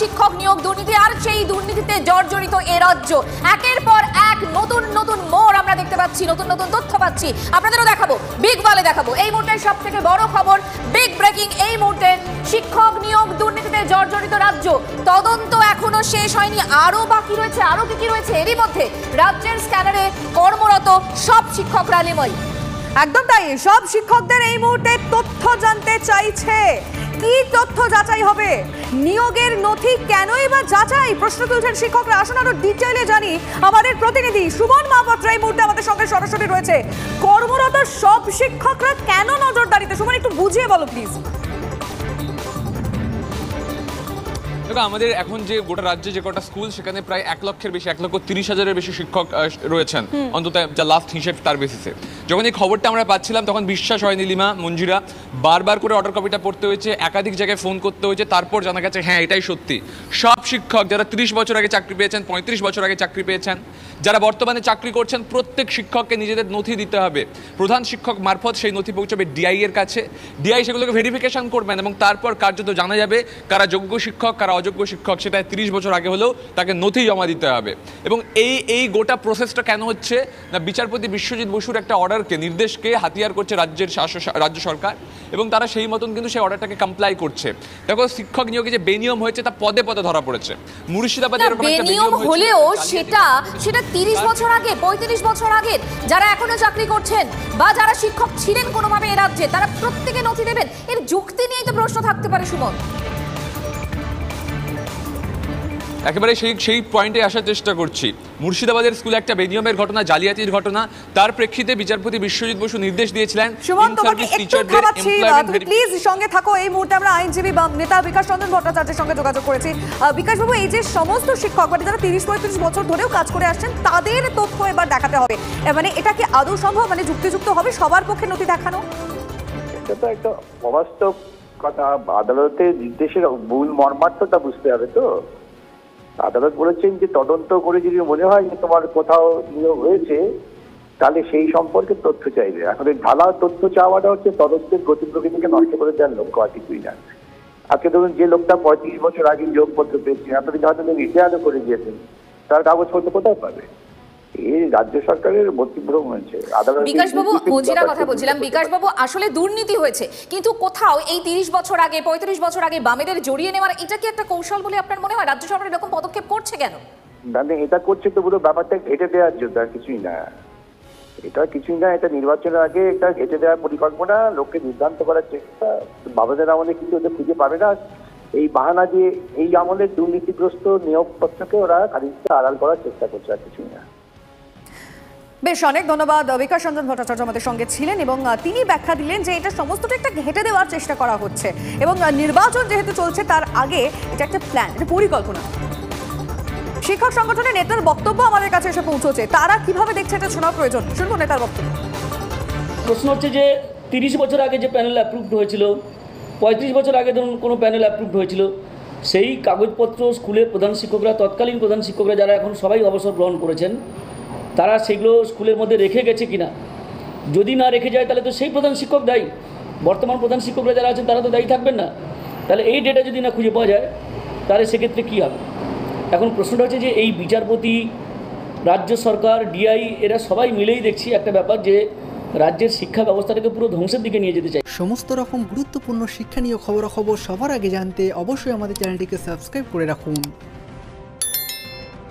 শিক্ষক নিয়োগ দুর্নীতি, আর সেই দুর্নীতিতে জর্জরিত এ রাজ্য। একের পর এক নতুন নতুন মোড় আমরা দেখতে পাচ্ছি, নতুন নতুন তথ্য পাচ্ছি। আপনাদেরও দেখাবো বিগ বলে দেখাবো। এই মুহূর্তের সব থেকে বড় খবর বিগ ব্রেকিং এই মুহূর্তে শিক্ষক নিয়োগ দুর্নীতিতে জর্জরিত রাজ্য। তদন্ত এখনও শেষ হয়নি। আরও বাকি রয়েছে আরও কি কি রয়েছে? এরই মধ্যে রাজ্যের স্ক্যানারে কর্মরত সব শিক্ষকরা নিময় একদম তাই, সব শিক্ষকদের এই মুহূর্তে তথ্য জানতে চাইছে। কি তথ্য যাচাই হবে? নিয়োগের নথি কেনই বা যাচাই? প্রশ্ন তুলছেন শিক্ষকরা, আসুন আরও ডিটেইলে জানি। আমাদের প্রতিনিধি সুমন মহাপাত্র এই মুহূর্তে আমাদের সঙ্গে সরাসরি রয়েছে। কর্মরত সব শিক্ষকরা কেন নজরদারিতে? সুমন, একটু বুঝিয়ে বলো প্লিজ দেখো আমাদের এখন যে গোটা রাজ্যে যে কটা স্কুল সেখানে প্রায় এক লক্ষের বেশি এক লক্ষ তিরিশ হাজারের বেশি শিক্ষক রয়েছেন। অন্তত যা লাস্ট হিসেব তার বেসিসে যখন এই খবরটা আমরা পাচ্ছিলাম তখন বিশ্বাস হয়নি লিমা মঞ্জুরা। বারবার করে অর্ডার কপিটা পড়তে হয়েছে একাধিক জায়গায় ফোন করতে হয়েছে তারপর জানা গেছে হ্যাঁ এটাই সত্যি। সব শিক্ষক যারা তিরিশ বছর আগে চাকরি পেয়েছেন পঁয়ত্রিশ বছর আগে চাকরি পেয়েছেন যারা বর্তমানে চাকরি করছেন প্রত্যেক শিক্ষককে নিজেদের নথি দিতে হবে। প্রধান শিক্ষক মারফত সেই নথি পৌঁছবে ডিআই এর কাছে। ডিআই সেগুলোকে ভেরিফিকেশন করবেন এবং তারপর কার্যত জানা যাবে কারা যোগ্য শিক্ষক কারা অযোগ্য শিক্ষক সেটা তিরিশ বছর আগে হলেও তাকে নথি জমা দিতে হবে। এবং এই এই গোটা প্রসেসটা কেন হচ্ছে? না বিচারপতি বিশ্বজিৎ বসুর একটা অর্ডারকে নির্দেশকে হাতিয়ার করছে রাজ্যের রাজ্য সরকার এবং তারা সেই মতন কিন্তু সেই অর্ডারটাকে কমপ্লাই করছে। দেখো শিক্ষক নিয়োগে যে বেনিয়ম হয়েছে তা পদে পদে ধরা পড়েছে। মুর্শিদাবাদে না এরকম একটা বেনিয়ম বেনিয়ম হলেও সেটা সেটা তিরিশ বছর আগে পঁয়ত্রিশ বছর আগের যারা এখনও চাকরি করছেন বা যারা শিক্ষক ছিলেন কোনোভাবে এ রাজ্যে তারা প্রত্যেকে নথি দেবেন। এর যুক্তি নিয়েই তো প্রশ্ন থাকতে পারে সুমন। একেবারে সেই সেই পয়েন্টে আসার চেষ্টা করছি। মুর্শিদাবাদের স্কুলে একটা বেনিয়মের ঘটনা জালিয়াতির ঘটনা। তার প্রেক্ষিতে বিচারপতি বিশ্বজিৎ বসু নির্দেশ দিয়েছিলেন প্লিজ সঙ্গে থাকো। এই মুহূর্তে আমরা আইনজীবী বা নেতা বিকাশ রঞ্জন ভট্টাচার্যের সঙ্গে যোগাযোগ করেছি। বিকাশবাবু এই যে সমস্ত শিক্ষক মানে যারা তিরিশ পঁয়ত্রিশ বছর ধরেও কাজ করে আসছেন তাদের তথ্য এবার দেখাতে হবে। মানে এটা কি আদৌ সম্ভব? মানে যুক্তিযুক্ত হবে? সবার পক্ষে নথি দেখানো? এটা তো একটা অবাস্তব কথা। আদালতের নির্দেশের মূল মর্মার্থটা বুঝতে হবে তো। আদালত বলেছেন যে তদন্ত করে যদি মনে হয় যে তোমার কোথাও নিয়োগ হয়েছে, তাহলে সেই সম্পর্কে তথ্য চাইবে। এখন এই ঢালা তথ্য চাওয়াটা হচ্ছে তদন্তের গতি প্রকৃতিকে নষ্ট করে দেওয়ার লক্ষ্য আর কিছুই না। আজকে ধরুন যে লোকটা পঁয়ত্রিশ বছর আগে যোগপত্র পেয়েছে, আপনি হয়তো রিটায়ারও করে দিয়েছেন তার কাগজপত্র কোথায় পাবে? এই রাজ্য সরকারের মতিভ্রম হয়েছে। কথা বলছিলাম। বিকাশবাবু আসলে দুর্নীতি হয়েছে। কিন্তু কোথাও এই তিরিশ বছর আগে পঁয়ত্রিশ বছর আগে বামেদের জড়িয়ে নেওয়ার এটা কি একটা কৌশল বলে আপনার মনে হয়? রাজ্য সরকার এরকম পদক্ষেপ করছে কেন? মানে এটা করছে তো পুরো ব্যাপারটা ঘেটে দেওয়ার জন্য আর কিছুই না। এটা কিছুই না এটা নির্বাচনের আগে এটা ঘেটে দেওয়ার পরিকল্পনা লোককে বিভ্রান্ত করার চেষ্টা। বাবাদের আমলে কিছু ওদের খুঁজে পাবে না। এই বাহানা দিয়ে এই আমলের দুর্নীতিগ্রস্ত নিয়োগপত্রকে ওরা খানিকটা আড়াল করার চেষ্টা করছে আর কিছুই না। বেশ, অনেক ধন্যবাদ বিকাশ রঞ্জন ভট্টাচার্য আমাদের সঙ্গে ছিলেন এবং তিনি ব্যাখ্যা দিলেন যে এটা সমস্তটা একটা ঘেটে দেওয়ার চেষ্টা করা হচ্ছে এবং নির্বাচন যেহেতু চলছে, তার আগে এটা একটা প্ল্যান এটা পরিকল্পনা। শিক্ষক সংগঠনের নেতার বক্তব্য আমাদের কাছে এসে পৌঁছেছে তারা কীভাবে দেখছে এটা শোনা প্রয়োজন? শুনব নেতার বক্তব্য। প্রশ্ন হচ্ছে যে, তিরিশ বছর আগে যে প্যানেল অ্যাপ্রুভড হয়েছিল, পঁয়ত্রিশ বছর আগে ধরুন কোনো প্যানেল অ্যাপ্রুভড হয়েছিল, সেই কাগজপত্র স্কুলের প্রধান শিক্ষকরা, তৎকালীন প্রধান শিক্ষকরা যারা এখন সবাই অবসর গ্রহণ করেছেন তারা সেগুলো স্কুলের মধ্যে রেখে গেছে কিনা? যদি না রেখে যায়, তাহলে তো সেই প্রধান শিক্ষক দায়ী। বর্তমান প্রধান শিক্ষকরা যারা আছেন, তারা তো দায়ী থাকবেন না। তাহলে এই ডেটা যদি না খুঁজে পাওয়া যায়, তাহলে সেক্ষেত্রে কী হবে? এখন প্রশ্নটা হচ্ছে যে, এই বিচারপতি, রাজ্য সরকার ডিআই এরা সবাই মিলেই দেখছি একটা ব্যাপার যে, রাজ্যের শিক্ষা ব্যবস্থাটাকে পুরো ধ্বংসের দিকে নিয়ে যেতে চাই সমস্ত রকম গুরুত্বপূর্ণ শিক্ষা নিয়ে খবরাখবর সবার আগে জানতে অবশ্যই আমাদের চ্যানেলটিকে সাবস্ক্রাইব করে রাখুন।